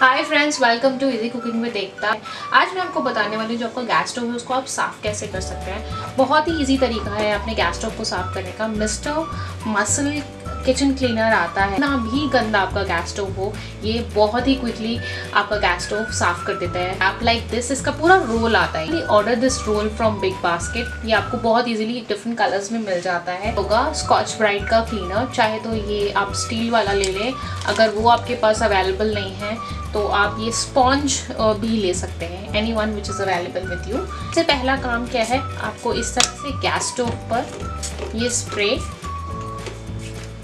Hi friends welcome to easy cooking में देखता आज मैं आपको बताने वाली हूँ जो आपका गैस स्टोव है, उसको आप साफ़ कैसे कर सकते हैं। बहुत ही इजी तरीका है अपने गैस स्टोव को साफ़ करने का। मिस्टर मसल किचन क्लीनर आता है, ना भी गंदा आपका गैस स्टोव हो, ये बहुत ही क्विकली आपका गैस स्टोव साफ़ कर देता है। आप लाइक दिस इसका पूरा रोल आता है। Order this roll from big basket ये आपको बहुत इजीली डिफरेंट कलर्स में मिल जाता है। होगा स्कॉच ब्राइट का क्लीनर चाहे तो ये आप स्टील वाला ले लें, अगर वो आपके पास अवेलेबल नहीं है तो आप ये स्पॉन्ज भी ले सकते हैं any one which is available with you सबसे पहला काम क्या है? आपको इस तरह से गैस स्टोव पर ये spray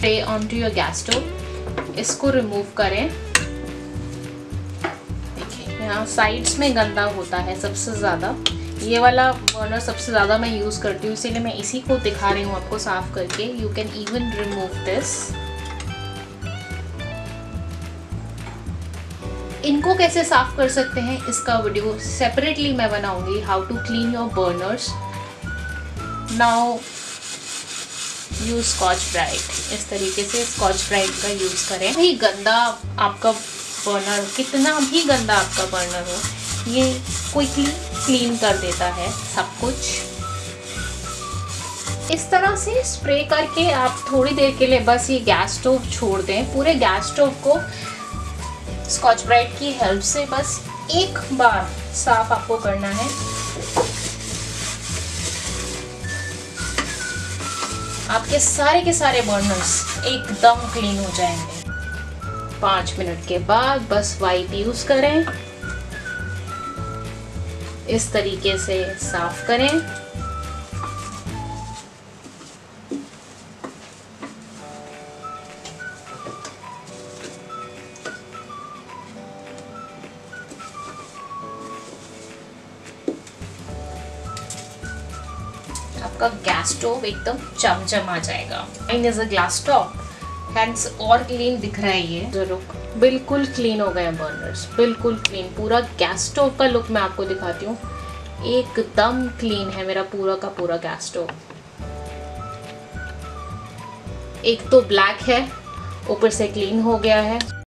spray on to your gas stove इसको रिमूव करें। देखिए, यहाँ साइड्स में गंदा होता है सबसे ज़्यादा। ये वाला बर्नर सबसे ज़्यादा मैं यूज़ करती हूँ, इसीलिए मैं इसी को दिखा रही हूँ आपको साफ़ करके। You can even remove this इनको कैसे साफ़ कर सकते हैं, इसका वीडियो सेपरेटली मैं बनाऊँगी how to clean your burners now use Scotch Brite इस तरीके से स्कॉच ब्राइट का यूज़ करें। भाई, गंदा आपका बर्नर कितना भी गंदा आपका बर्नर हो, ये क्विकली क्लीन कर देता है सब कुछ। इस तरह से स्प्रे करके आप थोड़ी देर के लिए बस ये गैस स्टोव छोड़ दें। पूरे गैस स्टोव को स्कॉच ब्राइट की हेल्प से बस एक बार साफ़ आपको करना है। आपके सारे के सारे बर्नर्स एकदम क्लीन हो जाएँगे। पाँच मिनट के बाद बस वाइप यूज़ करें। इस तरीके से साफ़ करें। आपका गैस स्टोव एकदम चमचम आ जाएगा। Mine is a glass top hence और क्लीन दिख रहा है ये। जो लुक बिल्कुल क्लीन हो गए बर्नर्स बिल्कुल क्लीन पूरा गैस स्टोव का लुक मैं आपको दिखाती हूँ। एकदम क्लीन है मेरा पूरा का पूरा गैस स्टोव एक तो ब्लैक है, ऊपर से क्लीन हो गया है।